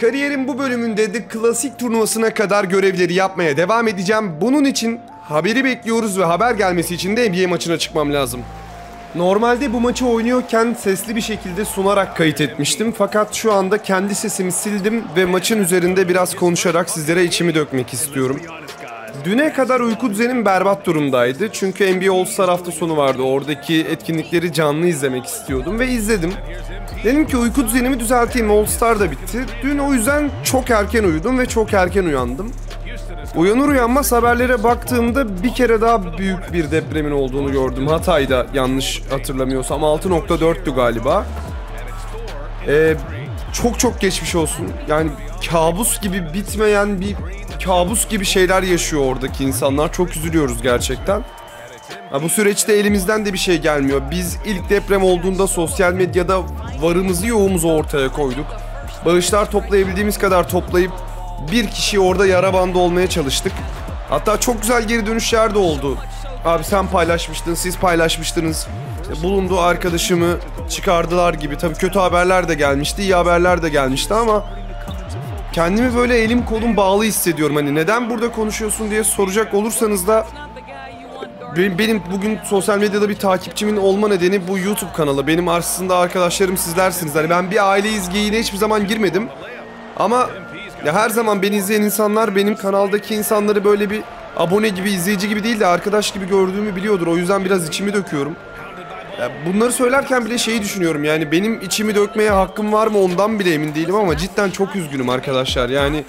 Kariyerin bu bölümünde de klasik turnuvasına kadar görevleri yapmaya devam edeceğim. Bunun için haberi bekliyoruz ve haber gelmesi için de NBA maçına çıkmam lazım. Normalde bu maçı oynuyorken sesli bir şekilde sunarak kayıt etmiştim. Fakat şu anda kendi sesimi sildim ve maçın üzerinde biraz konuşarak sizlere içimi dökmek istiyorum. Düne kadar uyku düzenim berbat durumdaydı. Çünkü NBA All-Star hafta sonu vardı. Oradaki etkinlikleri canlı izlemek istiyordum ve izledim. Dedim ki uyku düzenimi düzelteyim. All-Star da bitti. Dün o yüzden çok erken uyudum ve çok erken uyandım. Uyanır uyanmaz haberlere baktığımda bir kere daha büyük bir depremin olduğunu gördüm. Hatay'da yanlış hatırlamıyorsam 6.4'tü galiba. Ee, çok çok geçmiş olsun. Yani kabus gibi bitmeyen bir kabus gibi şeyler yaşıyor oradaki insanlar. Çok üzülüyoruz gerçekten. Ha, bu süreçte elimizden de bir şey gelmiyor. Biz ilk deprem olduğunda sosyal medyada varımızı yoğumuzu ortaya koyduk. Bağışlar toplayabildiğimiz kadar toplayıp bir kişi orada yara bandı olmaya çalıştık. Hatta çok güzel geri dönüşler de oldu. Abi sen paylaşmıştın, siz paylaşmıştınız. İşte bulunduğu arkadaşımı çıkardılar gibi. Tabii kötü haberler de gelmişti, iyi haberler de gelmişti ama kendimi böyle elim kolum bağlı hissediyorum. Hani neden burada konuşuyorsun diye soracak olursanız da benim, bugün sosyal medyada bir takipçimin olma nedeni bu YouTube kanalı. Benim aslında arkadaşlarım sizlersiniz. Hani ben bir aile izgeyine hiçbir zaman girmedim. Ama ya her zaman beni izleyen insanlar benim kanaldaki insanları böyle bir abone gibi, izleyici gibi değil de arkadaş gibi gördüğümü biliyordur. O yüzden biraz içimi döküyorum. Bunları söylerken bile şeyi düşünüyorum yani benim içimi dökmeye hakkım var mı ondan bile emin değilim ama cidden çok üzgünüm arkadaşlar. Yani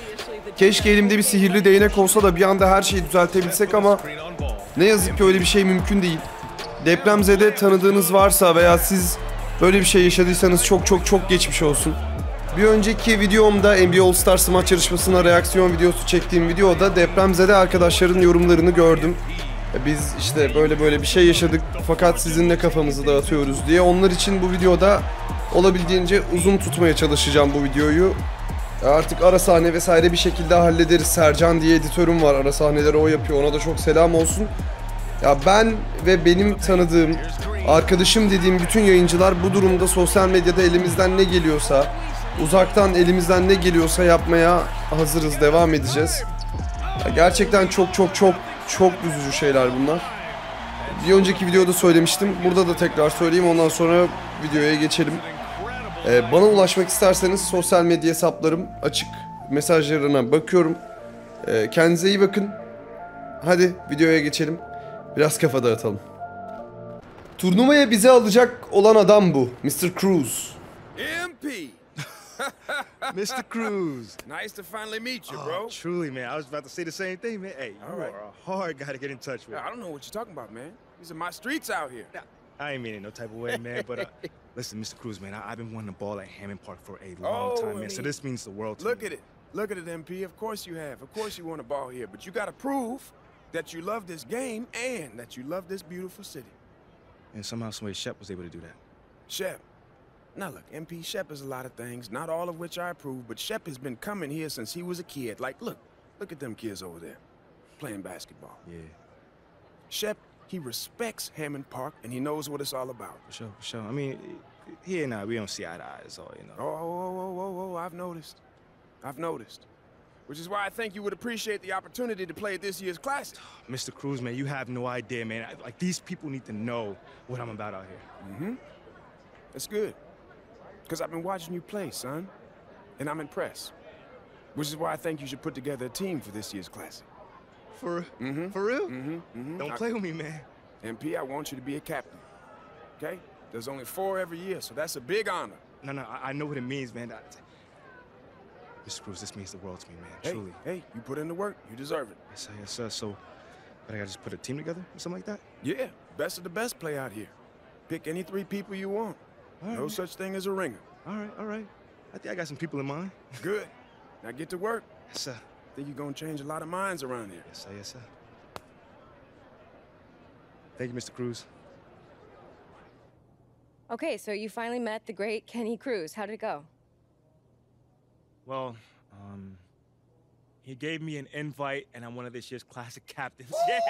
keşke elimde bir sihirli değnek olsa da bir anda her şeyi düzeltebilsek ama ne yazık ki öyle bir şey mümkün değil. Depremzede tanıdığınız varsa veya siz böyle bir şey yaşadıysanız çok çok çok geçmiş olsun. Bir önceki videomda NBA All Stars maç yarışmasına reaksiyon videosu çektiğim videoda depremzede arkadaşların yorumlarını gördüm. Biz işte böyle böyle bir şey yaşadık fakat sizinle kafamızı dağıtıyoruz diye. Onlar için bu videoda olabildiğince uzun tutmaya çalışacağım bu videoyu. Artık ara sahne vesaire bir şekilde hallederiz. Sercan diye editörüm var. Ara sahneleri o yapıyor. Ona da çok selam olsun. Ya ben ve benim tanıdığım, arkadaşım dediğim bütün yayıncılar bu durumda sosyal medyada elimizden ne geliyorsa, uzaktan elimizden ne geliyorsa yapmaya hazırız, devam edeceğiz. Ya gerçekten çok çok çok çok üzücü şeyler bunlar. Bir önceki videoda söylemiştim. Burada da tekrar söyleyeyim ondan sonra videoya geçelim. Ee, bana ulaşmak isterseniz sosyal medya hesaplarım açık. Mesajlarına bakıyorum. Ee, kendinize iyi bakın. Hadi videoya geçelim. Biraz kafa dağıtalım. Turnuvaya bizi alacak olan adam bu. Mr. Cruz. MP. Mr. Cruz. Nice to finally meet you, Oh, bro. truly, man. I was about to say the same thing, man. Hey, All you right. are a hard guy to get in touch with. I don't know what you're talking about, man. These are my streets out here. I ain't meaning no type of way, man. But uh, listen, Mr. Cruz, man, I- I've been wanting to ball at Hammond Park for a long Oh, time, I man. So this means the world to me. Look me. at it. Look at it, MP. Of course you have. Of course you want to ball here, but you got to prove that you love this game and that you love this beautiful city. And somehow, some way, Shep was able to do that. Shep. Now look, MP Shep is a lot of things, not all of which I approve, but Shep has been coming here since he was a kid. Like, look, look at them kids over there playing basketball. Yeah, Shep, he respects Hammond Park and he knows what it's all about. for sure, for sure. I mean, he and I, we don't see eye to eye, that's all, you know. Oh, oh, oh, oh, oh, oh, I've noticed. I've noticed. Which is why I think you would appreciate the opportunity to play at this year's Classic. Mr. Cruz, man, you have no idea, man. I, like, these people need to know what I'm about out here. Mm-hmm. That's good. Because I've been watching you play, son. And I'm impressed. Which is why I think you should put together a team for this year's Classic. For, for real? Mm-hmm. Don't play with me, man. MP, I want you to be a captain. Okay? There's only four every year, so that's a big honor. No, no, I, I know what it means, man. I, Mr. Cruz, this means the world to me, man. Hey, Truly. hey, you put in the work, you deserve it. Yes, sir, yes, sir. So, but I gotta just put a team together or something like that? Yeah, best of the best play out here. Pick any three people you want. All right, No man. such thing as a ringer. All right, all right. I think I got some people in mind. Good. Now get to work. Yes, sir. think you're gonna change a lot of minds around here. Yes, sir, yes, sir. Thank you, Mr. Cruz. Okay, so you finally met the great Kenny Cruz. How did it go? Well, um, He gave me an invite, and I'm one of this year's classic captains. Yeah.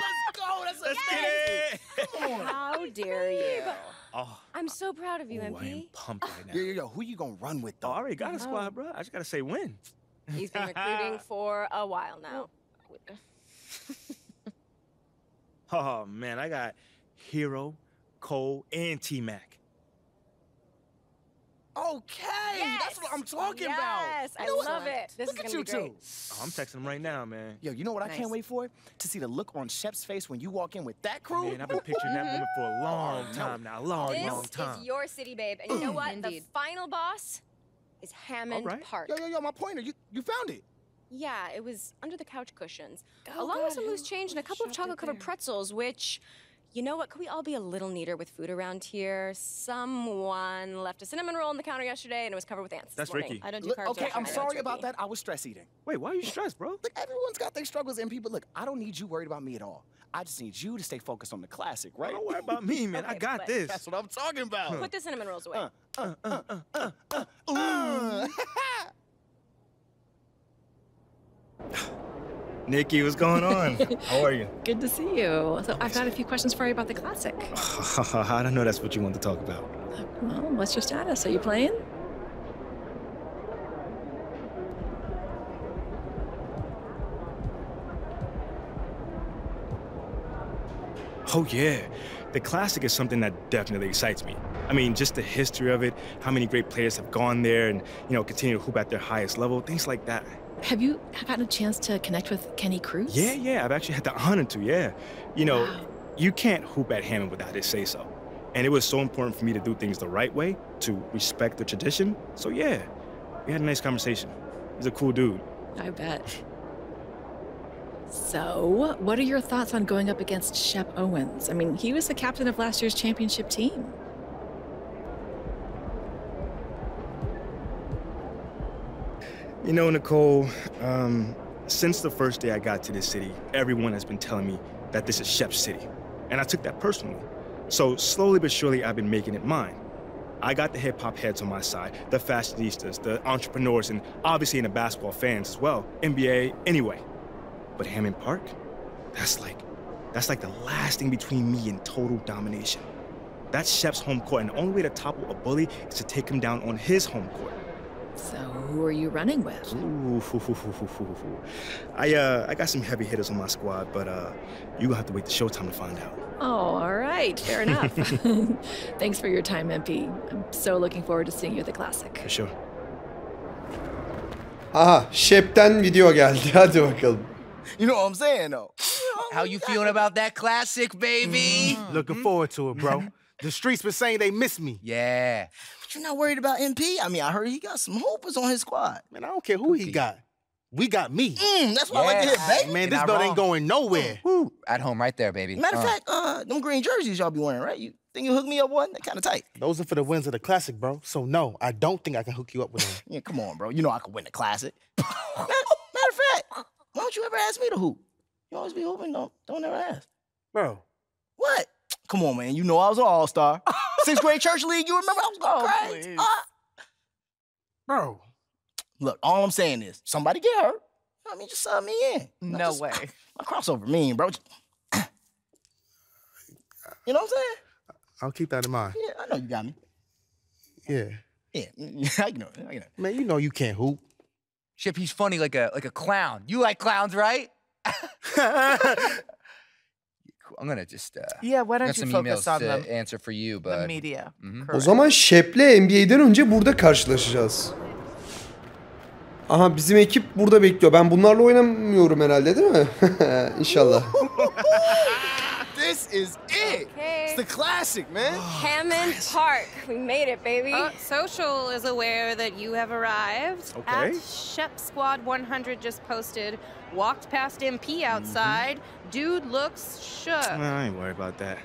Let's go. That's Let's amazing. get it. How dare you? Oh, I'm so proud of you, oh, I am pumped right now. Yo, yo, yo. Who you gonna run with Oh, I already got a Oh. squad, bro. I just gotta say when. He's been recruiting for a while now. Oh man, I got Herro, Cole, and T Mac. Okay, that's what I'm talking about. Yes, I know what? love it. This Look is at you two. Oh, I'm texting him right now, man. Yo, you know what I can't wait for? To see the look on Shep's face when you walk in with that crew. Man, I've been picturing that moment for a long time now. A long, This long time. This is your city, babe. And you know mm. what? Indeed. The final boss is Hammond right. Park. Yo, yo, yo, my pointer. You you found it. Yeah, it was under the couch cushions, Oh, along God, with some loose change and a couple of chocolate-covered pretzels. Which, you know what? Could we all be a little neater with food around here? Someone left a cinnamon roll on the counter yesterday, and it was covered with ants. That's morning. Ricky. I don't do Look, carbs. okay, I'm sorry about that. I was stress eating. Wait, why are you stressed, bro? Look, everyone's got their struggles, MP. But look, I don't need you worried about me at all. I just need you to stay focused on the classic, right? Don't worry about me, man. I got this. That's what I'm talking about. Put the cinnamon rolls away. Ooh. Uh, uh, uh, Nikki, what's going on? How are you? Good to see you. So I've got a few questions for you about the classic. I don't know that's what you want to talk about. Well, what's your status? Are you playing? Oh, yeah. The classic is something that definitely excites me. I mean, just the history of it, how many great players have gone there and, you know, continue to hoop at their highest level, things like that. Have you gotten a chance to connect with Kenny Cruz? Yeah, yeah, I've actually had the honor to, yeah. You know, Wow. you can't hoop at Hammond without his say so. And it was so important for me to do things the right way, to respect the tradition. So, yeah, we had a nice conversation. He's a cool dude. I bet. So, what are your thoughts on going up against Shep Owens? I mean, he was the captain of last year's championship team. You know, Nicole, um, since the first day I got to this city, everyone has been telling me that this is Shep's city. And I took that personally. So slowly but surely, I've been making it mine. I got the hip hop heads on my side, the fashionistas, the entrepreneurs, and obviously in the basketball fans as well. NBA, anyway. But Hammond Park, that's like, that's like the last thing between me and total domination. That's Shep's home court, and the only way to topple a bully is to take him down on his home court. So, who are you running with? Ooh, hoo, hoo, hoo. I uh I got some heavy hitters on my squad, but uh you gonna have to wait till showtime to find out. Oh, all right. Fair enough. Thanks for your time, MP. I'm so looking forward to seeing you at the classic. For sure. Aha Shep'ten video geldi. Hadi bakalım. You know what I'm saying, though. How you feeling about that classic, baby? Looking forward to it, bro. The streets been saying they miss me. Yeah. But you're not worried about MP? I mean, I heard he got some hoopers on his squad. Man, I don't care who he got. We got me. Mm, that's what I like to Yeah. baby. Man, this belt ain't going nowhere. Woo. At home right there, baby. Matter of Uh, fact, uh, them green jerseys y'all be wearing, right? You think you hook me up one? They're kind of tight. Those are for the wins of the classic, bro. So no, I don't think I can hook you up with them. Yeah, come on, bro. You know I could win the classic. matter, matter of fact, why don't you ever ask me to hoop? You always be hooping, don't don't ever ask. bro. What? Come on, man. You know I was an all star. Sixth grade church league. You remember I was going Oh, crazy. please. Ah. Bro. Look, all I'm saying is somebody get hurt. I mean, just sub me in. No just- way. My crossover mean, bro. You know what I'm saying? I'll keep that in mind. Yeah, I know you got me. Yeah. Yeah, I know. I know. Man, you know you can't hoop. Ship, he's funny like a like a clown. You like clowns, right? I'm gonna just uh Yeah, why don't you focus on to the, answer for you, the but media? Mhm. O zaman Shep'le NBA'den önce burada karşılaşacağız. Aha bizim ekip burada bekliyor. Ben bunlarla oynamıyorum herhalde değil mi? İnşallah. This is it. Okay. It's the classic, man. Hammond Park. We made it, baby. Uh, Social is aware that you have arrived. Okay. At Shep Squad 100 just posted, walked past MP outside. Dude looks shook. Man, I ain't worried about that.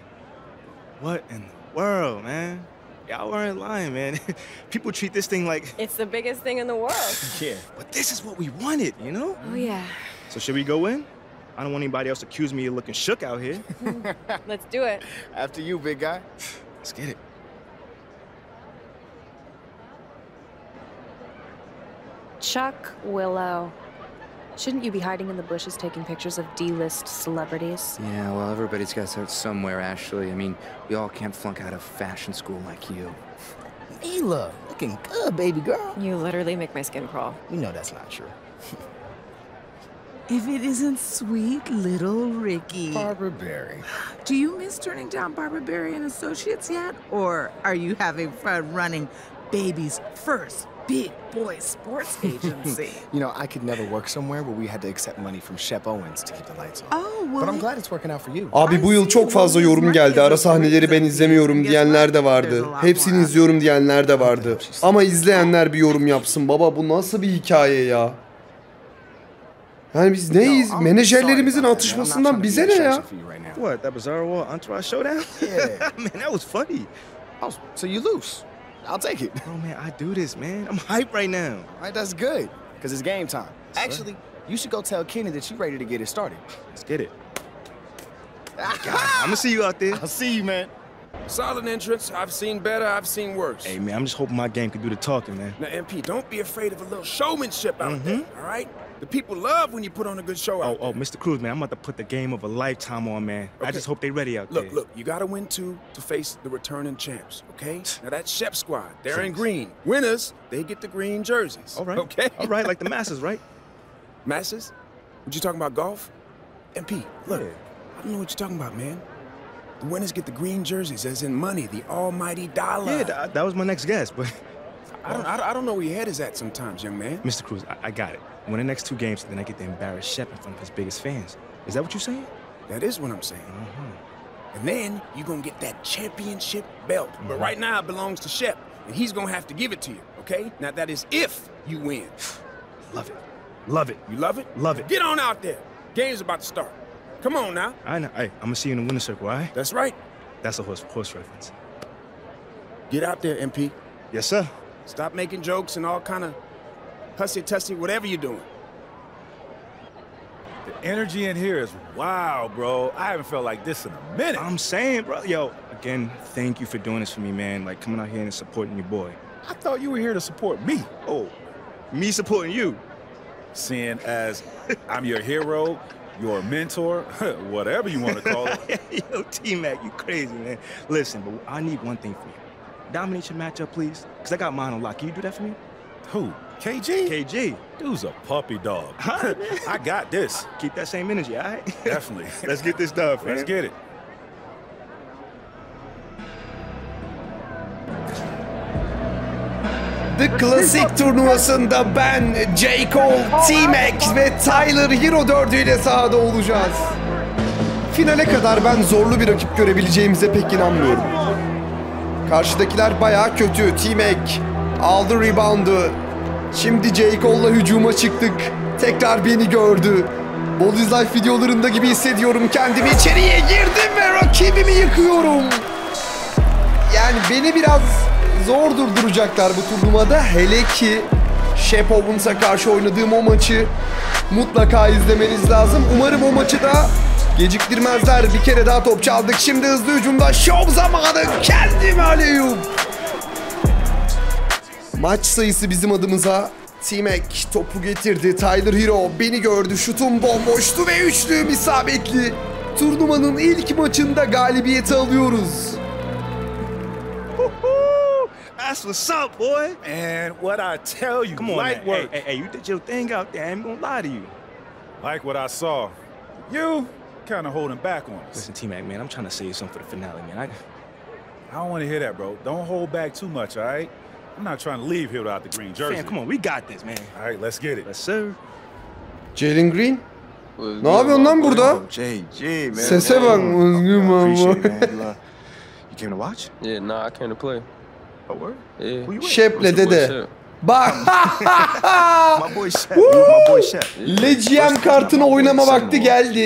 What in the world, man? Y'all weren't lying, man. People treat this thing like it's the biggest thing in the world. yeah, but this is what we wanted, you know? Oh, yeah. So should we go in? I don't want anybody else to accuse me of looking shook out here. Let's do it. After you, big guy. Let's get it. Chuck Willow. Shouldn't you be hiding in the bushes taking pictures of D-list celebrities? Yeah, well, everybody's got to start somewhere, Ashley. I mean, we all can't flunk out of fashion school like you. Mila, looking good, baby girl. You literally make my skin crawl. You know that's not true. If it isn't sweet little Ricky. Barbara Berry. Do you miss turning down Barbara Berry and Associates yet? Or are you having fun running baby's first big boy sports agency? You know, I could never work somewhere where we had to accept money from Shep Owens to keep the lights on. Oh, well, But I'm glad it's working out for you. Abi bu yıl çok fazla yorum geldi. Ara sahneleri ben izlemiyorum diyenler de vardı. Hepsini izliyorum diyenler de vardı. Ama izleyenler bir yorum yapsın. Baba bu nasıl bir hikaye ya? Yani biz neyiz? Menajerlerimizin atışmasından bize ne ya? What, that Bizarro Entourage showdown? Yeah. man, that was funny. Oh, so you lose. I'll take it. Oh, man, I do this, man. I'm hype right now. All right, that's good. Because it's game time. Actually, you should go tell Kenny that you're ready to get it started. Let's get it. I'm gonna see you out there. I'll see you, man. Solid entrance. I've seen better. I've seen worse. Hey, man, I'm just hoping my game can do the talking, man. Now, MP, don't be afraid of a little showmanship out mm-hmm. there, all right? The people love when you put on a good show out Oh, oh, Mr. Cruz, man, I'm about to put the game of a lifetime on, man. I just hope they ready out Look, there. look, look, you gotta win two to face the returning champs, okay? Now that's Shep squad. They're in green. Winners, they get the green jerseys. All right. Okay? All right, like the masses, right? Masses? What you talking about, golf? MP, look, Yeah. I don't know what you're talking about, man. The winners get the green jerseys, as in money, the almighty dollar. Yeah, that, uh, that was my next guess, but I don't, I don't, I don't know where your head is at sometimes, young man. Mr. Cruz, I, I got it. Win the next two games, and then I get to embarrass Shep in front of his biggest fans. Is that what you're saying? That is what I'm saying. Uh-huh. And then you're gonna get that championship belt. But Mm-hmm. right now it belongs to Shep, and he's gonna have to give it to you, okay? Now that is if you win. Love it. Love it. You love it? Love it. Get on out there. Game's about to start. Come on now. I know. Hey, I'm gonna see you in the winner's circle, all right? That's right. That's a horse, horse reference. Get out there, MP. Yes, sir. Stop making jokes and all kind of hussy tussy, whatever you're doing. The energy in here is wow, bro. I haven't felt like this in a minute. I'm saying, bro. Yo, again, thank you for doing this for me, man. Like coming out here and supporting your boy. I thought you were here to support me. Oh, me supporting you. Seeing as I'm your hero, your mentor, whatever you want to call it. Yo, T-Mac, you crazy, man. Listen, but I need one thing from you. Dominate your matchup, please. Because I got mine on lock. Can you do that for me? Who? KG? KG. Dude's a puppy dog. I got this. Keep that same energy, all right? Definitely. Let's get this done, Let's man. get it. The Classic turnuvasında ben, J. Cole, T-Mac ve Tyler Hero dördüyle sahada olacağız. Finale kadar ben zorlu bir rakip görebileceğimize pek inanmıyorum. Karşıdakiler baya kötü. T-Mac aldı reboundu. Şimdi J. Cole'la hücuma çıktık. Tekrar beni gördü. Boldiz Life videolarında gibi hissediyorum kendimi. İçeriye girdim ve rakibimi yıkıyorum. Yani beni biraz zor durduracaklar bu turnuvada. Hele ki Shep Owens'a karşı oynadığım o maçı mutlaka izlemeniz lazım. Umarım o maçı da geciktirmezler. Bir kere daha top çaldık. Şimdi hızlı hücumda şov zamanı. Kendime aleyhum. Maç sayısı bizim adımıza. T-Mac topu getirdi. Tyler Hero beni gördü. Şutum bomboştu ve üçlüğüm isabetli. Turnuvanın ilk maçında galibiyeti alıyoruz. That's what's up, boy. And what I tell you, Come on, light man. Hey, work. hey, hey, you did your thing out there. I ain't gonna lie to you. Like what I saw. You kind of holding back on us. Listen, T-Mac, man, I'm trying to save something for the finale, man. I, I don't want to hear that, bro. Don't hold back too much, all right? I'm not trying to leave here without the green jersey. Fam, come on, we got this, man. All right, let's get it. Yes, sir. Jalen Green? Ne yapıyorsun lan burada? JG, man. Sese bak. İt, baba. man. You, you came to watch? Yeah, nah, I came to play. Oh, word? Yeah. Who you with? Shep'le dede. Bak. My boy Shep. my boy Shep. Legend kartını oynama vakti geldi.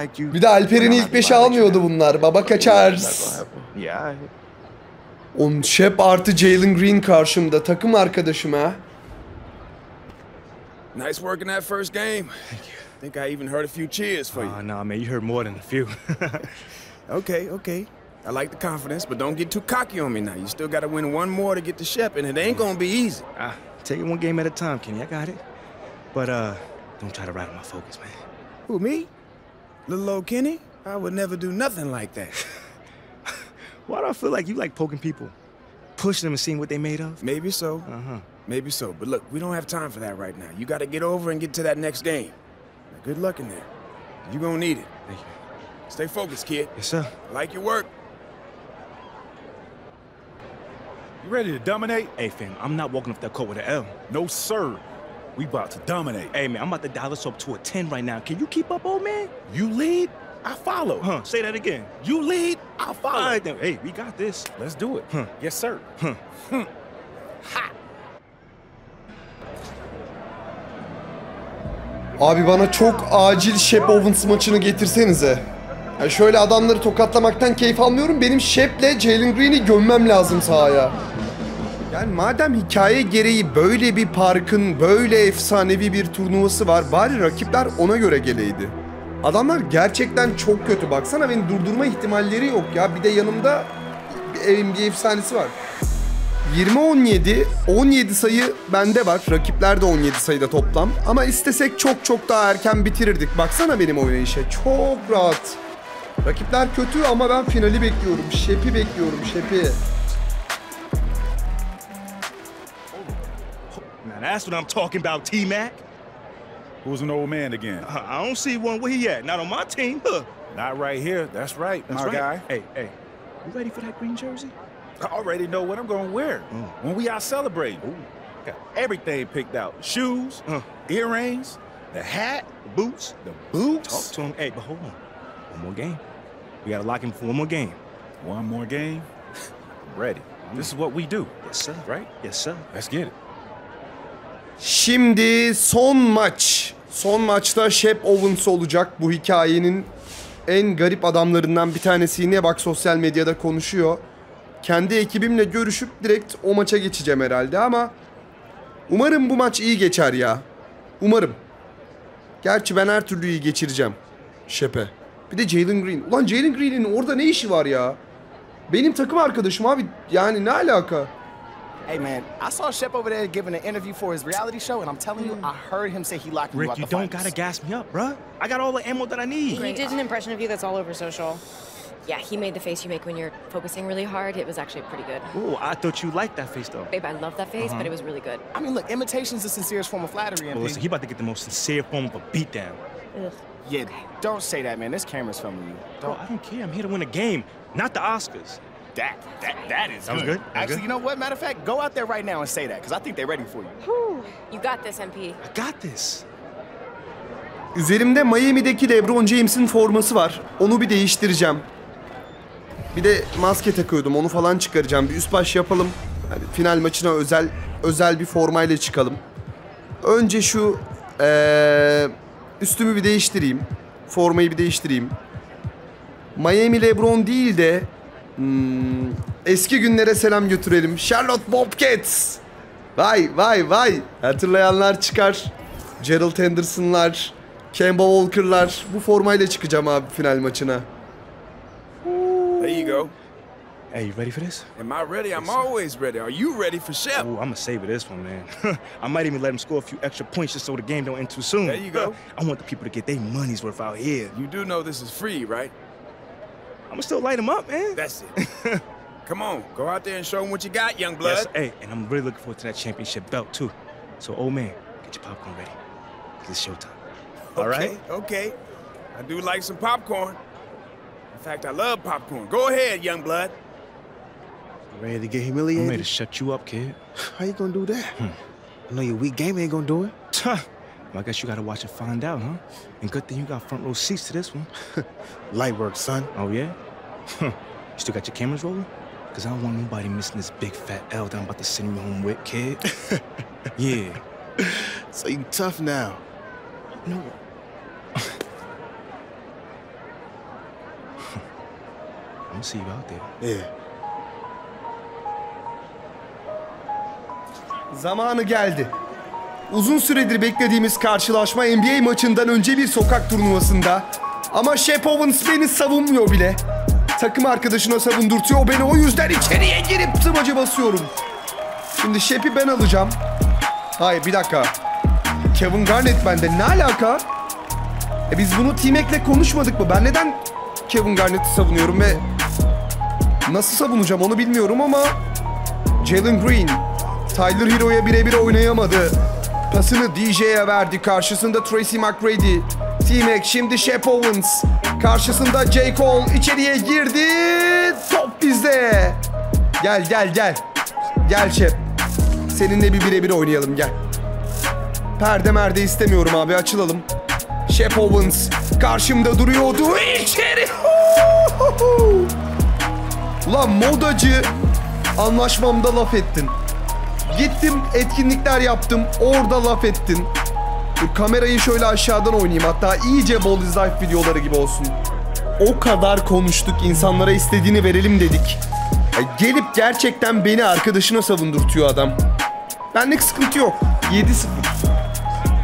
Like. Bir de Alper'in ilk beşi almıyordu bunlar. Baba kaçar. Yeah, all right. On Shep artı Jalen Green karşımda. Takım arkadaşım ha. Nice work in that first game. Thank you. I think I even heard a few cheers for you. Oh, nah, man, you heard more than a few. Okay, okay. I like the confidence, but don't get too cocky on me now. You still got to win one more to get to Shep, and it ain't gonna be easy. ah, take it one game at a time, Kenny. I got it. But, uh, Don't try to rattle my focus, man. Who, me? Little old Kenny? I would never do nothing like that. Why do I feel like you like poking people? Pushing them and seeing what they made of? Maybe so. Uh-huh. Maybe so. But look, we don't have time for that right now. You gotta get over and get to that next game. Now, good luck in there. You're gonna need it. Thank you. Stay focused, kid. Yes, sir. Like your work. You ready to dominate? Hey, fam, I'm not walking off that court with an L. No, sir. We about to dominate. Hey, man, I'm about to dial us up to a 10 right now. Can you keep up, old man? You lead, I follow. Huh, say that again. You lead, I'll follow. All right, then. Hey, we got this. Let's do it. Huh. Yes, sir. Huh. Abi bana çok acil Shep Owens maçını getirsenize. Ya şöyle adamları tokatlamaktan keyif almıyorum. Benim Shep'le Jalen Green'i gömmem lazım sahaya. Yani madem hikaye gereği böyle bir parkın böyle efsanevi bir turnuvası var bari rakipler ona göre geleydi. Adamlar gerçekten çok kötü. Baksana beni durdurma ihtimalleri yok ya. Bir de yanımda bir NBA efsanesi var. 20-17, 17 sayı bende var. Rakipler de 17 sayıda toplam. Ama istesek çok çok daha erken bitirirdik. Baksana benim oynayışa. Çok rahat. Rakipler kötü ama ben finali bekliyorum. Şepi bekliyorum, şepi. That's what I'm talking about, T-Mac. Who's an old man again? Uh, I don't see one. Where he at? Not on my team. Huh. Not right here. That's right, That's my right. guy. Hey, hey. You ready for that green jersey? I already know what I'm gonna wear Mm. when we out celebrating. Got everything picked out: shoes, Uh. earrings, the hat, The boots? the boots. Talk to him. Hey, but hold on. One more game. We gotta lock him for one more game. One more game. I'm ready. This is what we do, Yes, sir. right? Yes, sir. Let's get it. Şimdi son maç. Son maçta Shep Owens olacak. Bu hikayenin en garip adamlarından bir tanesi. Yine bak sosyal medyada konuşuyor. Kendi ekibimle görüşüp direkt o maça geçeceğim herhalde ama umarım bu maç iyi geçer ya. Umarım. Gerçi ben her türlü iyi geçireceğim. Shep'e. Bir de Jalen Green. Ulan Jalen Green'in orada ne işi var ya? Benim takım arkadaşım abi. Yani ne alaka? Hey man, I saw Shep over there giving an interview for his reality show, and I'm telling you, I hmm. heard him say he locked you Rick, out you the don't finals. gotta gas me up, bruh. I got all the ammo that I need. He did an impression of you that's all over social. Yeah, he made the face you make when you're focusing really hard. It was actually pretty good. Oh, I thought you liked that face, though. Babe, I love that face, but uh-huh. it was really good. I mean, look, imitation's the sincerest form of flattery, Well, MP. listen, he about to get the most sincere form of a beatdown. Ugh. Yeah, don't say that, man. This camera's filming you. Bro, Don't. I don't care. I'm here to win a game, not the Oscars. That, that, that is That was good? Was Actually, good? you know what? Matter of fact, go out there right now and say that, because I think they're ready for you. You got this, MP. I got this. Üzerimde Miami'deki LeBron James'in forması var. Onu bir değiştireceğim. Bir de maske takıyordum. Onu falan çıkaracağım. Bir üst baş yapalım. Hani final maçına özel özel bir formayla çıkalım. Önce şu eee, üstümü bir değiştireyim. Formayı bir değiştireyim. Miami LeBron değil de hmm, eski günlere selam götürelim. Charlotte Bobcats. Vay vay vay. Hatırlayanlar çıkar. Gerald Henderson'lar, Kemba Walker'lar. Bu formayla çıkacağım abi final maçına. There you go. Hey, you ready for this? Am I ready? I'm always ready. Are you ready for Shep? Oh, I'm gonna savor this one, man. I might even let him score a few extra points just so the game don't end too soon. There you go. I want the people to get their money's worth out here. You do know this is free, right? I'm gonna still light him up, man. That's it. Come on, go out there and show them what you got, young blood. Yes, hey, and I'm really looking forward to that championship belt too. So, old man, get your popcorn ready. 'cause It's showtime. All right? Okay, okay. I do like some popcorn. In fact, I love popcorn. Go ahead, young blood. Ready to get humiliated? I'm humiliated? ready to shut you up, kid. How you gonna do that? Hmm. I know your weak game ain't gonna do it. Well, I guess you gotta watch and find out, huh? And good thing you got front row seats to this one. Light work, son. Oh, yeah? You still got your cameras rolling? Because I don't want nobody missing this big fat L that I'm about to send you home with, kid. yeah. So you tough now. No. I'm gonna see you out there. Yeah. Zamanı geldi. Uzun süredir beklediğimiz karşılaşma NBA maçından önce bir sokak turnuvasında. Ama Shep Owens beni savunmuyor bile. Takım arkadaşına savundurtuyor o beni o yüzden içeriye girip tıbacı basıyorum. Şimdi Shep'i ben alacağım. Hayır bir dakika. Kevin Garnett bende. Ne alaka? E biz bunu T-Mac'le konuşmadık mı? Ben neden Kevin Garnett'i savunuyorum ve nasıl savunacağım onu bilmiyorum ama Jalen Green Tyler Hero'ya birebir oynayamadı. Pasını DJ'ye verdi. Karşısında Tracy McGrady. T-Mac şimdi Shep Owens. Karşısında J. Cole içeriye girdi. Top bizde. Gel gel gel. Gel Shep. Seninle bir birebir oynayalım gel. Perde merde istemiyorum abi açılalım. Shep Owens karşımda duruyordu. İçeri. Ulan modacı anlaşmamda laf ettin. Gittim etkinlikler yaptım orada laf ettin. Dur kamerayı şöyle aşağıdan oynayayım hatta iyice Ball is videoları gibi olsun. O kadar konuştuk insanlara istediğini verelim dedik. Ya gelip gerçekten beni arkadaşına savundurtuyor adam. Benlik sıkıntı yok. 7-0.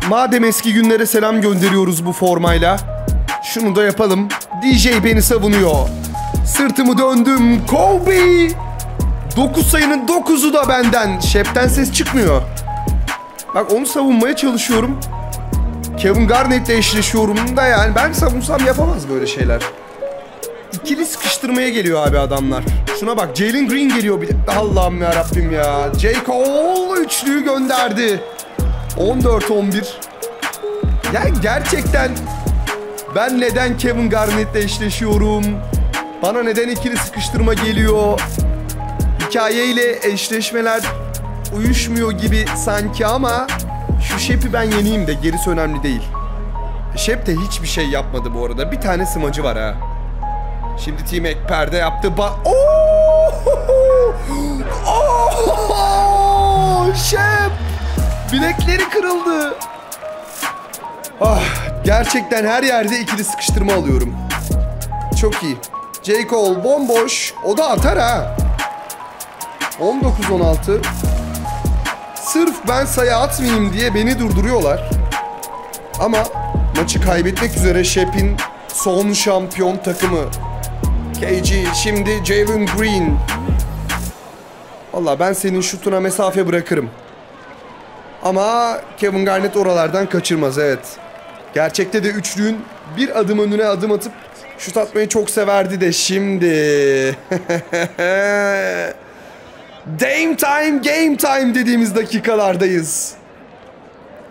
Madem eski günlere selam gönderiyoruz bu formayla. Şunu da yapalım. DJ beni savunuyor. Sırtımı döndüm. Kobe! 9 sayının 9'u da benden. Shep'ten ses çıkmıyor. Bak onu savunmaya çalışıyorum. Kevin Garnett'le eşleşiyorum da yani ben savunsam yapamaz böyle şeyler. İkili sıkıştırmaya geliyor abi adamlar. Şuna bak Jalen Green geliyor bir de. Allah'ım ya Rabbim ya. J. Cole üçlüyü gönderdi. 14-11. Yani gerçekten ben neden Kevin Garnett'le eşleşiyorum? Bana neden ikili sıkıştırma geliyor? Hikayeyle eşleşmeler uyuşmuyor gibi sanki ama şu Shep'i ben yeneyim de gerisi önemli değil. Shep de hiçbir şey yapmadı bu arada. Bir tane smacı var ha. Şimdi T-Mac perde yaptı. Ba Oh! Oh! Shep! Bilekleri kırıldı. Ah, gerçekten her yerde ikili sıkıştırma alıyorum. Çok iyi. J. Cole bomboş. O da atar ha. 19-16. Sırf ben sayı atmayayım diye beni durduruyorlar. Ama maçı kaybetmek üzere Shep'in son şampiyon takımı. KG şimdi Jalen Green. Valla ben senin şutuna mesafe bırakırım. Ama Kevin Garnett oralardan kaçırmaz evet. Gerçekte de üçlüğün bir adım önüne adım atıp şut atmayı çok severdi de şimdi. Dame time, game time dediğimiz dakikalardayız.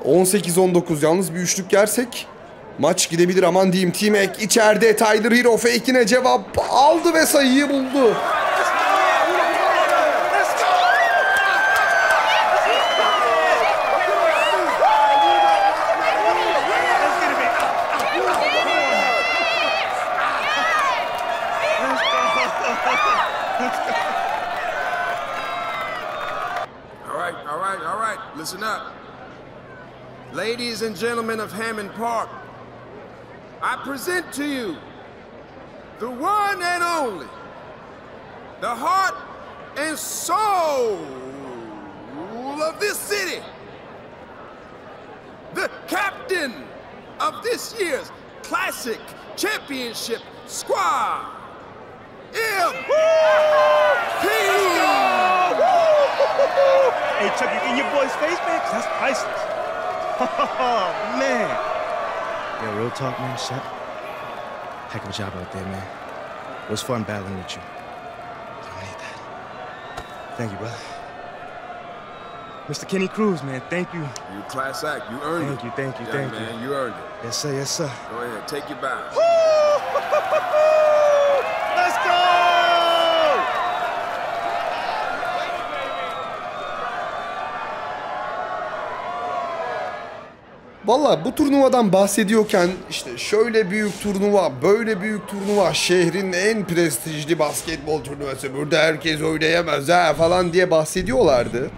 18-19 yalnız bir üçlük yersek maç gidebilir aman diyeyim. T-Mac içeride Tyler Hero fake'ine cevap aldı ve sayıyı buldu. And gentlemen of Hammond Park, I present to you the one and only, the heart and soul of this city, the captain of this year's Classic Championship squad, MP! Hey, Chuck, you in your boy's face, man? that's priceless. Oh, man. Yo, real talk, man, Shep. Heck of a job out there, man. It was fun battling with you. Don't need that. Thank you, brother. Mr. Kenny Cruz, man, thank you. You class act, you earned it. Thank it. you, thank you, Young thank man, you. you earned it. Yes, sir, yes, sir. Go ahead, take your bow. Valla bu turnuvadan bahsediyorken işte şöyle büyük turnuva, böyle büyük turnuva, şehrin en prestijli basketbol turnuvası, burada herkes oynayamaz ha falan diye bahsediyorlardı.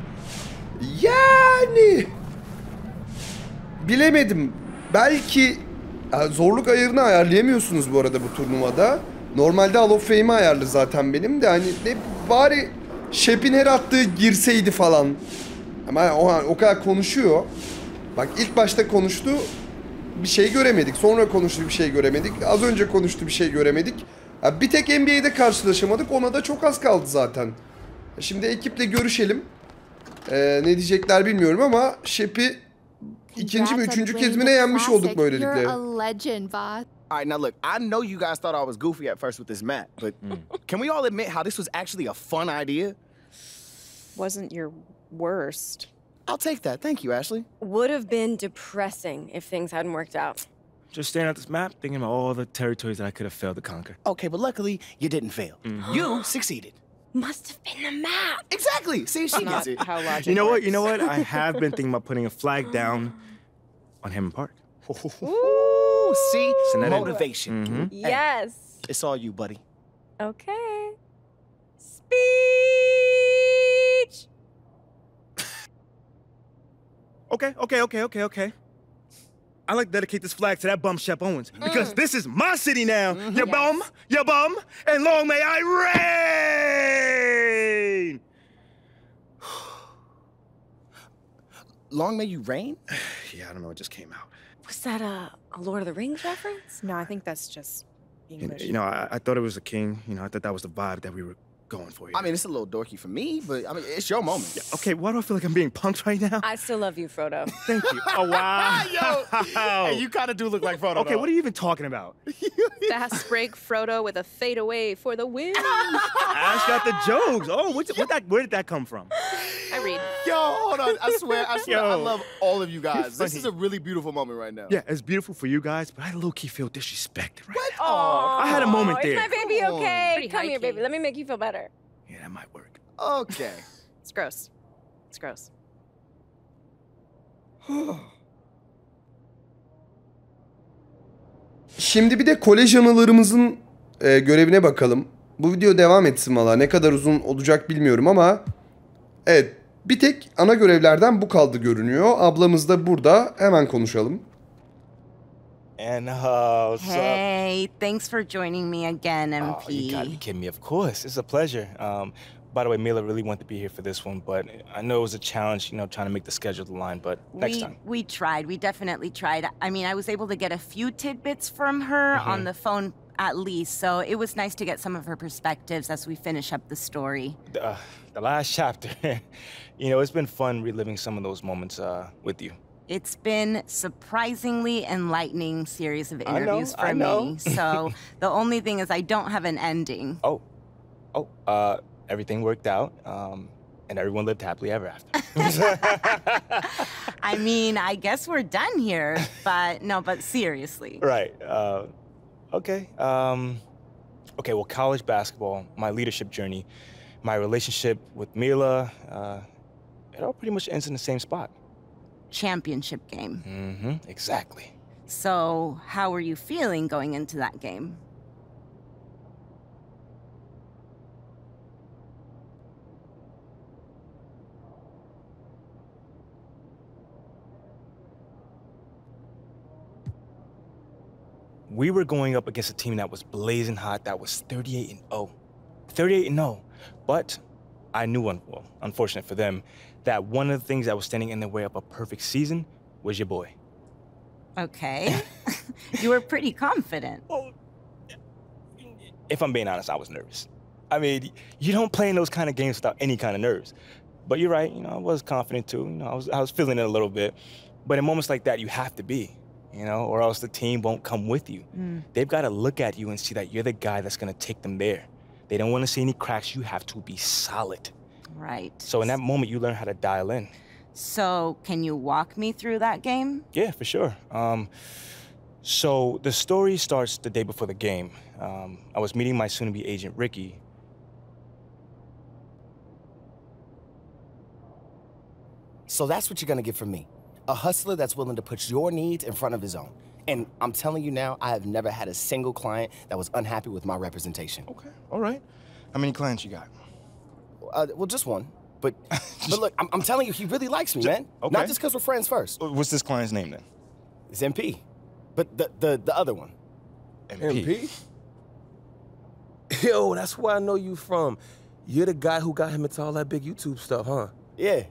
Yani bilemedim. Belki ya zorluk ayarını ayarlayamıyorsunuz bu arada bu turnuvada. Normalde Hall of Fame'i ayarlı zaten benim de hani ne bari Shep'in her attığı girseydi falan. Ama o, o kadar konuşuyor. Bak ilk başta konuştu bir şey göremedik. Sonra konuştu bir şey göremedik. Az önce konuştu bir şey göremedik. Ya bir tek NBA'de karşılaşamadık. Ona da çok az kaldı zaten. Şimdi ekiple görüşelim. Ee, ne diyecekler bilmiyorum ama Shep'i ikinci mi üçüncü kez mi ne yenmiş olduk böylelikle. All right, now look, I know you guys thought I was goofy at first with this map, but can we all admit how this was actually a fun idea? Wasn't your worst. I'll take that. Thank you, Ashley. Would have been depressing if things hadn't worked out. Just staring at this map, thinking about all the territories that I could have failed to conquer. Okay, but luckily you didn't fail. You succeeded. Must have been the map. Exactly. See, she gets it. How logic You know what? You know what? I have been thinking about putting a flag down on Hammond Park. Ooh, see, Send that in. motivation. Mhm. Hey, Yes. it's all you, buddy. Okay. Speech. Okay, okay, okay, okay, okay. I like to dedicate this flag to that bum Shep Owens mm. because this is my city now. Mm-hmm. Ya bum, ya bum, and long may I reign. Long may you reign? yeah, I don't know. It just came out. Was that a, a Lord of the Rings reference? No, I think that's just You, English. you know, I, I thought it was a king. You know, I thought that was the vibe that we were going for here. I mean, it's a little dorky for me, but I mean, it's your moment. okay, why do I feel like I'm being punked right now? I still love you, Frodo. Thank you. Oh wow. Yo, hey, you kind of do look like Frodo. okay, what are you even talking about? Fast break Frodo with a fadeaway for the win. Ash got the jokes. Oh, what, what that, where did that come from? I read. Yo, hold on. I swear, I swear, I Yo. love all of you guys. This is a really beautiful moment right now. Yeah, it's beautiful for you guys, but I low key feel disrespected right What? I had a moment Is there. my baby okay? Come here, baby. Let me make you feel better. Yeah, that might work. Okay. It's gross. It's gross. Şimdi bir de kolej anılarımızın e, görevine bakalım. Bu video devam etsin valla. Ne kadar uzun olacak bilmiyorum ama evet bir tek ana görevlerden bu kaldı görünüyor. Ablamız da burada. Hemen konuşalım. And uh, what's up? Hey, thanks for joining me again, MP. Oh, you gotta be kidding me. Of course. It's a pleasure. Um, by the way, Mila really wanted to be here for this one, but I know it was a challenge, you know, trying to make the schedule line, but next we, time. We tried. We definitely tried. I mean, I was able to get a few tidbits from her Mm-hmm. on the phone at least, so it was nice to get some of her perspectives as we finish up the story. The, uh, the last chapter, you know, it's been fun reliving some of those moments uh, with you. It's been surprisingly enlightening series of I know, interviews for I know. me. So the only thing is I don't have an ending. Oh, oh, uh, everything worked out, um, and everyone lived happily ever after. I mean, I guess we're done here, but no, but seriously. Right. Uh, okay. Um, okay. Well, college basketball, my leadership journey, my relationship with Mila, uh, it all pretty much ends in the same spot. Championship game. Mm-hmm. Exactly. So, how were you feeling going into that game? We were going up against a team that was blazing hot, that was 38 and 0. 38 and 0. But I knew, one, well, unfortunate for them, that one of the things that was standing in the way of a perfect season was your boy. Okay. you were pretty confident. if I'm being honest, I was nervous. I mean, you don't play in those kind of games without any kind of nerves. But you're right, you know, I was confident too. You know, I was I was feeling it a little bit. But in moments like that, you have to be, you know, or else the team won't come with you. Mm. They've got to look at you and see that you're the guy that's gonna take them there. They don't want to see any cracks. You have to be solid. Right. So in that moment, you learn how to dial in. So, can you walk me through that game? Yeah, for sure. Um, so the story starts the day before the game. Um, I was meeting my soon-to-be agent Ricky, So that's what you're gonna get from me. A hustler that's willing to put your needs in front of his own. And I'm telling you now, I have never had a single client that was unhappy with my representation. Okay, all right. How many clients you got? Uh, well, just one. But but look, I'm, I'm telling you, he really likes me, man. okay. Not just because we're friends first. What's this client's name then? It's MP. But the the, the other one. MP? Yo, that's where I know you from. You're the guy who got him into all that big YouTube stuff, huh? Yeah.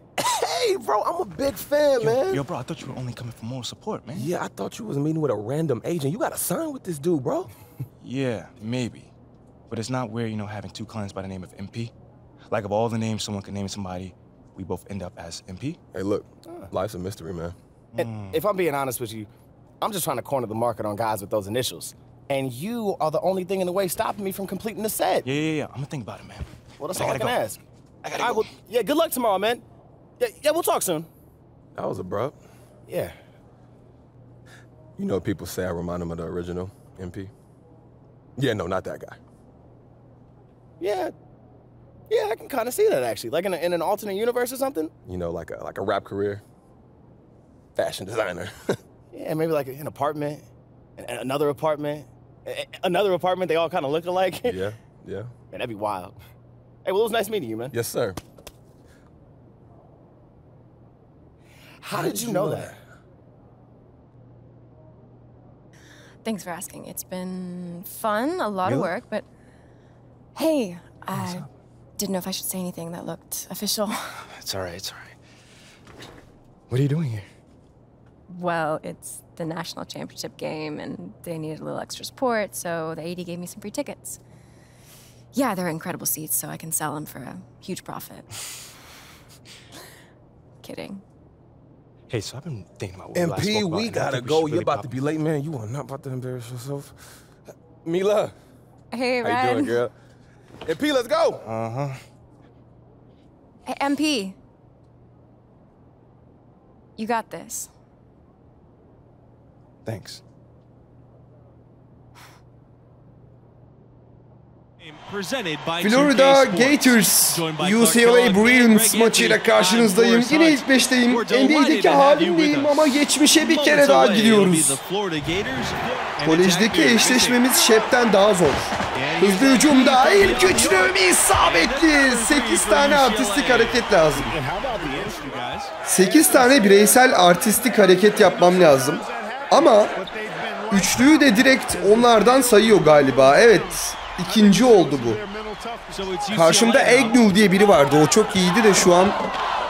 Hey, bro, I'm a big fan, man. Yo, bro, I thought you were only coming for moral support, man. Yeah, I thought you was meeting with a random agent. You got to sign with this dude, bro. Yeah, maybe. But it's not weird, you know, having two clients by the name of MP. Like, of all the names someone could name somebody, we both end up as MP. Hey, look, life's a mystery, man. And if I'm being honest with you, I'm just trying to corner the market on guys with those initials. And you are the only thing in the way stopping me from completing the set. Yeah, yeah, yeah. I'm gonna think about it, man. Well, that's I all I gotta can go. ask. I gotta Well, yeah, good luck tomorrow, man. Yeah, yeah, we'll talk soon. That was abrupt. Yeah. You know, people say I remind them of the original MP. Yeah, no, not that guy. Yeah. Yeah, I can kind of see that actually. Like in, a, in an alternate universe or something. You know, like a like a rap career. Fashion designer. Yeah, maybe like an apartment, and and another apartment, another apartment. They all kind of look alike. yeah, yeah, yeah. that'd be wild. Hey, well, it was nice meeting you, man. Yes, sir. How, did, you know, that? Thanks for asking. It's been fun, a lot of work, but hey, I didn't know if I should say anything that looked official. It's all right. It's all right. What are you doing here? Well, it's the national championship game, and they needed a little extra support, so the AD gave me some free tickets. Yeah, they're incredible seats, so I can sell them for a huge profit. Kidding. Hey, so I've been thinking about what we last MP, spoke about, we and I gotta go. should You're really about pop to be late, man. You are not about to embarrass yourself. Mila, Hey, how Ren. you doing, girl? MP, let's go. Uh huh. Hey, MP. You got this. Thanks. Florida 2K Sports. Gators UCLA Bruins maçıyla karşınızdayım. Yine ilk beşteyim. NBA'deki halimdeyim ama geçmişe bir kere daha gidiyoruz. Kolejdeki eşleşmemiz Shep'ten daha zor. Hızlı hücumda ilk üçlü isabetli. 8 tane artistik hareket lazım. 8 tane bireysel artistik hareket yapmam lazım. Ama üçlüyü de direkt onlardan sayıyor galiba. Evet, ikinci oldu bu. Karşımda Agnew diye biri vardı. O çok iyiydi de şu an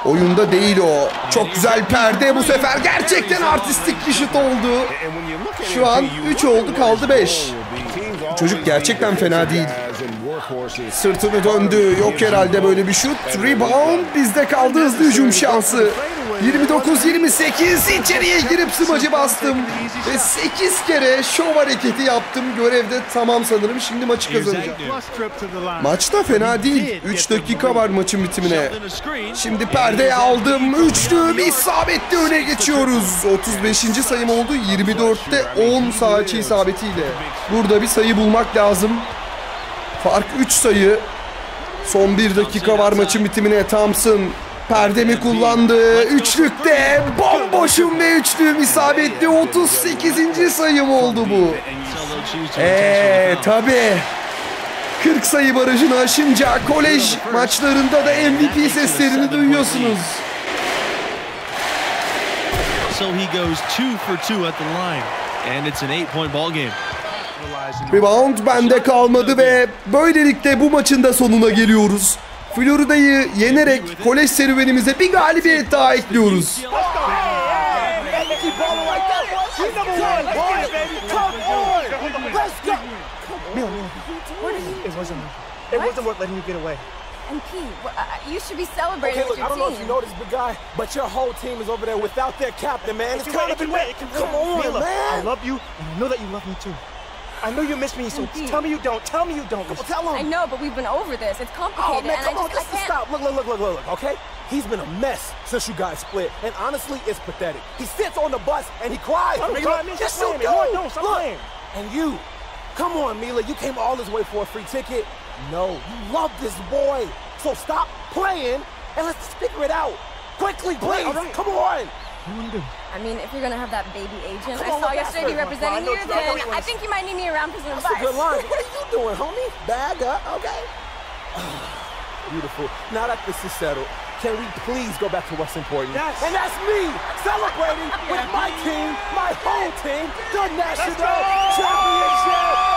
oyunda değil o. Çok güzel perde bu sefer gerçekten artistik bir şut oldu. Şu an 3 oldu kaldı 5. Çocuk gerçekten fena değil. Sırtını döndü. Yok herhalde böyle bir şut. Rebound bizde kaldı hızlı hücum şansı. 29-28 içeriye girip smacı bastım. Ve 8 kere şov hareketi yaptım. Görevde tamam sanırım. Şimdi maçı kazanacağım. Maç da fena değil. 3 dakika var maçın bitimine. Şimdi perdeye aldım. Üçlüm isabetli öne geçiyoruz. 35. sayım oldu. 24'te 10 sağ açı isabetiyle. Burada bir sayı bulmak lazım. Fark 3 sayı. Son 1 dakika var maçın bitimine. Thompson perdemi kullandı. Üçlükte bomboşum ve üçlüğüm isabetli. 38. sayım oldu bu. Eee tabi. 40 sayı barajını aşınca kolej maçlarında da MVP seslerini duyuyorsunuz. So he goes two for two at the line. And it's an eight-point ball game. Rebound bende kalmadı ve böylelikle bu maçın da sonuna geliyoruz. Florida'yı yenerek kolej serüvenimize bir galibiyet daha ekliyoruz. It wasn't. It wasn't worth letting you get away. MP, you should be celebrating Okay, look, I don't know if you know this, big guy, but your whole team is over there without their captain, man. It's kind of it can Come on, Mila, man. I love you, and I know that you love me too. I know you miss me, so MP. tell me you don't. Tell me you don't. Come on, tell him. I know, but we've been over this. It's complicated. Oh complicated, man, and come I on, just just stop. Look, look, look, look, look, look. Okay, he's been a mess since you guys split, and honestly, it's pathetic. He sits on the bus and he cries. I don't Mila. cry, man. Yes, Stop you do. man. No, stop Look. playing. And you, come on, Mila, you came all this way for a free ticket. No, you love this boy. So stop playing and let's figure it out. Quickly, please. all right. Come on. I mean, if you're gonna have that baby agent Come I saw yesterday that's be representing you, you- I know then you I think you might need me around for some That's a advice. good line. What are you doing, homie? Bag up, okay? Beautiful. Now that this is settled, can we please go back to what's important? Yes. And that's me celebrating with my team, my whole team, the national go! championship.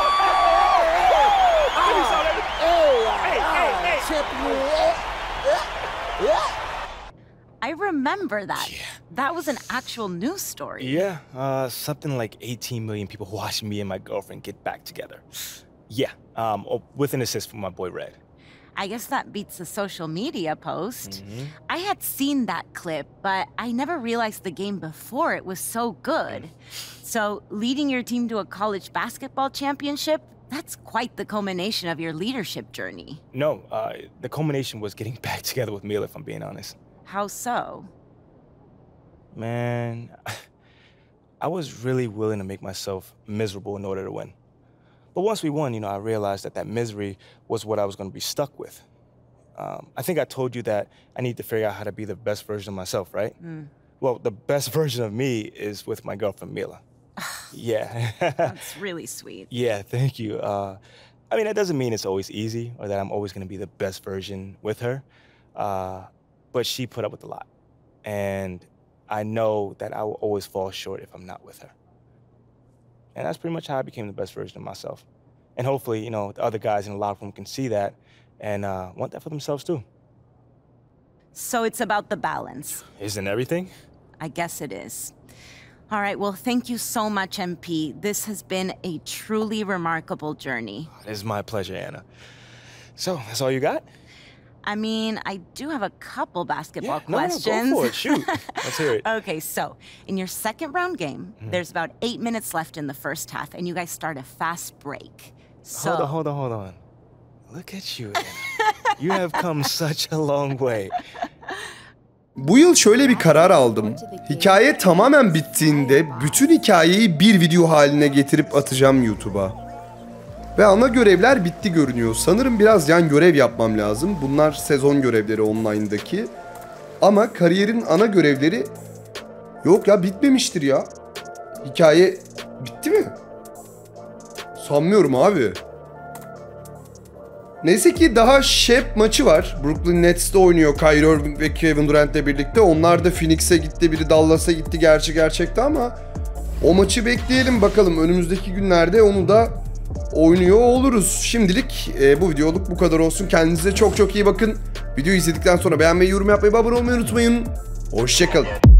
Yeah. I remember that. That was an actual news story. Yeah, uh, something like 18 million people watching me and my girlfriend get back together. Yeah, um, oh, with an assist from my boy Red. I guess that beats a social media post. I had seen that clip, but I never realized the game before it was so good. So, leading your team to a college basketball championship, that's quite the culmination of your leadership journey. No, uh, the culmination was getting back together with Mila, if I'm being honest. How so? Man, I was really willing to make myself miserable in order to win. But once we won, you know, I realized that that misery was what I was going to be stuck with. Um, I think I told you that I need to figure out how to be the best version of myself, right? Mm. Well, the best version of me is with my girlfriend Mila. yeah. That's really sweet. yeah, thank you. Uh, I mean, that doesn't mean it's always easy or that I'm always going to be the best version with her. Uh, but she put up with a lot. And I know that I will always fall short if I'm not with her. And that's pretty much how I became the best version of myself. And hopefully, you know, the other guys in the locker room can see that and uh, want that for themselves too. So, it's about the balance. Isn't everything? I guess it is. All right, well, thank you so much, MP. This has been a truly remarkable journey. It is my pleasure, Anna. So, that's all you got? I mean, I do have a couple basketball no, no, go questions. for it. Shoot. Let's hear it. okay, so in your second round game, Mhm. there's about eight minutes left in the first half, and you guys start a fast break. So, Hold on, hold on, hold on. Look at you, you have come such a long way. Bu yıl şöyle bir karar aldım. Hikaye tamamen bittiğinde bütün hikayeyi bir video haline getirip atacağım YouTube'a. Ve ana görevler bitti görünüyor. Sanırım biraz yan görev yapmam lazım. Bunlar sezon görevleri online'daki. Ama kariyerin ana görevleri yok ya bitmemiştir ya. Hikaye bitti mi? Sanmıyorum abi. Neyse ki daha Shep maçı var. Brooklyn Nets'te oynuyor Kyrie Irving ve Kevin Durant'le birlikte. Onlar da Phoenix'e gitti, biri Dallas'a gitti gerçi gerçekte ama o maçı bekleyelim bakalım. Önümüzdeki günlerde onu da oynuyor oluruz. Şimdilik e, bu videoluk bu kadar olsun. Kendinize çok çok iyi bakın. Videoyu izledikten sonra beğenmeyi, yorum yapmayı abone olmayı unutmayın. Hoşçakalın.